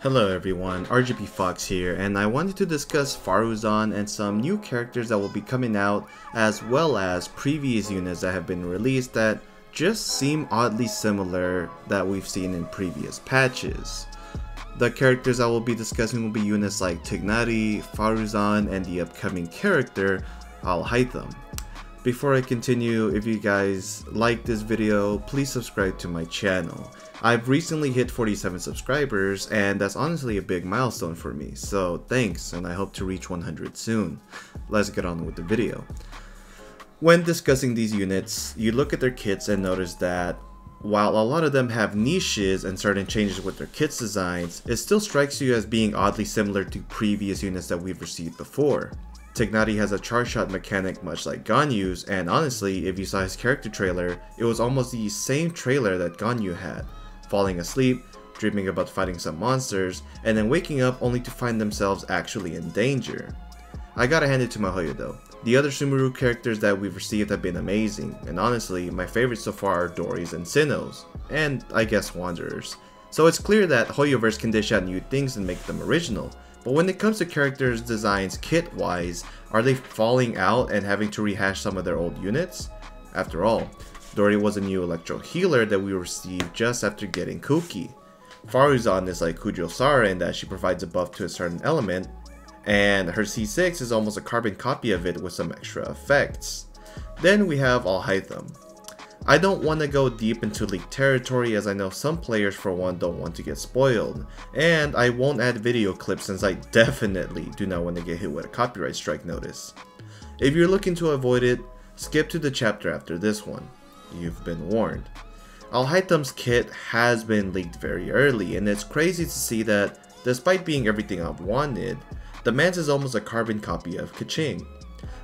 Hello everyone, RGB Fox here, and I wanted to discuss Faruzan and some new characters that will be coming out, as well as previous units that have been released that just seem oddly similar that we've seen in previous patches. The characters I will be discussing will be units like Tignari, Faruzan, and the upcoming character, Alhaitham. Before I continue, if you guys like this video, please subscribe to my channel. I've recently hit 47 subscribers, and that's honestly a big milestone for me, so thanks, and I hope to reach 100 soon. Let's get on with the video. When discussing these units, you look at their kits and notice that while a lot of them have niches and certain changes with their kits designs, it still strikes you as being oddly similar to previous units that we've received before. Tignari has a charge shot mechanic much like Ganyu's, and honestly, if you saw his character trailer, it was almost the same trailer that Ganyu had. Falling asleep, dreaming about fighting some monsters, and then waking up only to find themselves actually in danger. I gotta hand it to Mihoyo though. The other Sumeru characters that we've received have been amazing, and honestly, my favorites so far are Dori's and Cyno's, and I guess Wanderers. So it's clear that Hoyoverse can dish out new things and make them original, but when it comes to characters' designs kit-wise, are they falling out and having to rehash some of their old units? After all, Dori was a new electro healer that we received just after getting Kuki. Faruzan is like Kujo Sara in that she provides a buff to a certain element, and her C6 is almost a carbon copy of it with some extra effects. Then we have Alhaitham. I don't want to go deep into leaked territory as I know some players for one don't want to get spoiled, and I won't add video clips since I definitely do not want to get hit with a copyright strike notice. If you're looking to avoid it, skip to the chapter after this one. You've been warned. Alhaitham's kit has been leaked very early, and it's crazy to see that, despite being everything I've wanted, the man's is almost a carbon copy of Keqing.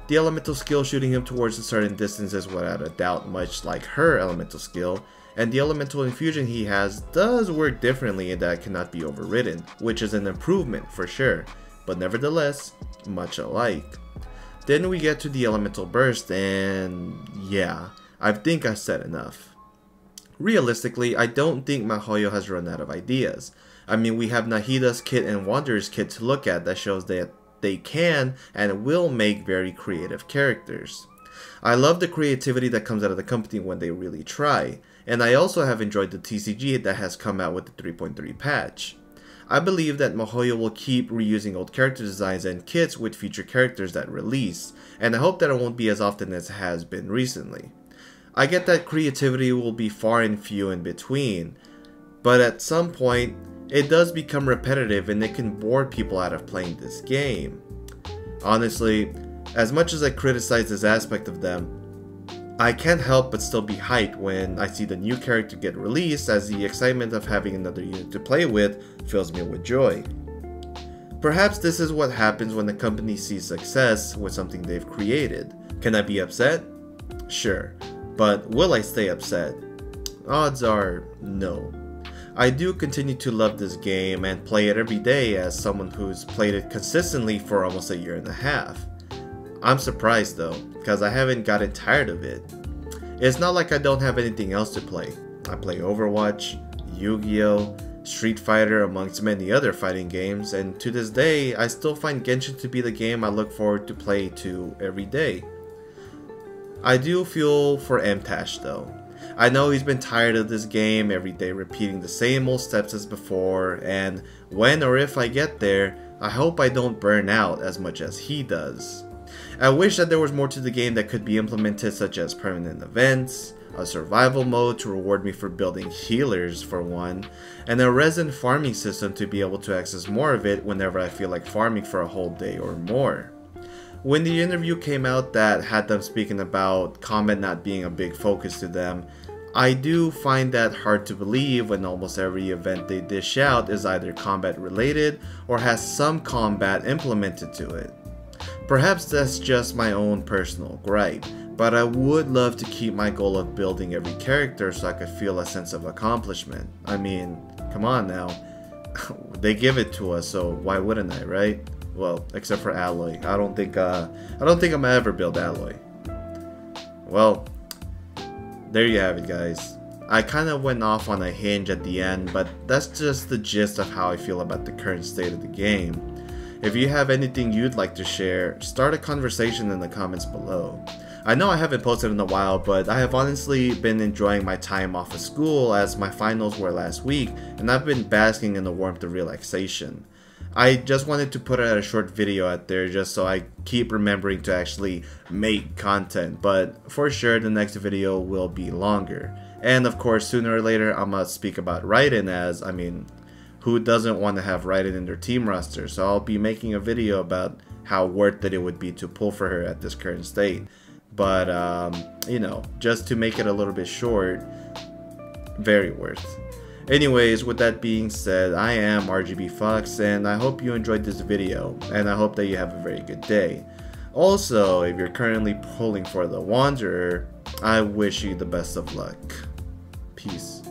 The elemental skill shooting him towards a certain distance is without a doubt much like her elemental skill, and the elemental infusion he has does work differently in that it cannot be overridden, which is an improvement for sure, but nevertheless, much alike. Then we get to the elemental burst and yeah, I think I said enough. Realistically, I don't think Mihoyo has run out of ideas. I mean, we have Nahida's kit and Wanderer's kit to look at that shows that they can and will make very creative characters. I love the creativity that comes out of the company when they really try, and I also have enjoyed the TCG that has come out with the 3.3 patch. I believe that Mihoyo will keep reusing old character designs and kits with future characters that release, and I hope that it won't be as often as it has been recently. I get that creativity will be far and few in between, but at some point, it does become repetitive and it can bore people out of playing this game. Honestly, as much as I criticize this aspect of them, I can't help but still be hyped when I see the new character get released as the excitement of having another unit to play with fills me with joy. Perhaps this is what happens when a company sees success with something they've created. Can I be upset? Sure, but will I stay upset? Odds are no. I do continue to love this game and play it every day as someone who's played it consistently for almost a year and a half. I'm surprised though, because I haven't gotten tired of it. It's not like I don't have anything else to play. I play Overwatch, Yu-Gi-Oh!, Street Fighter amongst many other fighting games, and to this day, I still find Genshin to be the game I look forward to play to every day. I do feel for Emtash though. I know he's been tired of this game every day repeating the same old steps as before, and when or if I get there, I hope I don't burn out as much as he does. I wish that there was more to the game that could be implemented such as permanent events, a survival mode to reward me for building healers for one, and a resin farming system to be able to access more of it whenever I feel like farming for a whole day or more. When the interview came out that had them speaking about combat not being a big focus to them, I do find that hard to believe when almost every event they dish out is either combat related or has some combat implemented to it. Perhaps that's just my own personal gripe, but I would love to keep my goal of building every character so I could feel a sense of accomplishment. I mean, come on now. they give it to us, so why wouldn't I, right? Well, except for Aloy. I don't think uh I don't think I'm gonna ever build Aloy. Well, there you have it guys. I kind of went off on a hinge at the end, but that's just the gist of how I feel about the current state of the game. If you have anything you'd like to share, start a conversation in the comments below. I know I haven't posted in a while, but I have honestly been enjoying my time off of school as my finals were last week, and I've been basking in the warmth of relaxation. I just wanted to put out a short video out there just so I keep remembering to actually make content, but for sure the next video will be longer. And of course, sooner or later, I'm gonna speak about Raiden as, I mean, who doesn't want to have Raiden in their team roster? So I'll be making a video about how worth it it would be to pull for her at this current state. But, um, you know, just to make it a little bit short, very worth. Anyways, with that being said, I am RGB Fox, and I hope you enjoyed this video, and I hope that you have a very good day. Also, if you're currently pulling for the Wanderer, I wish you the best of luck. Peace.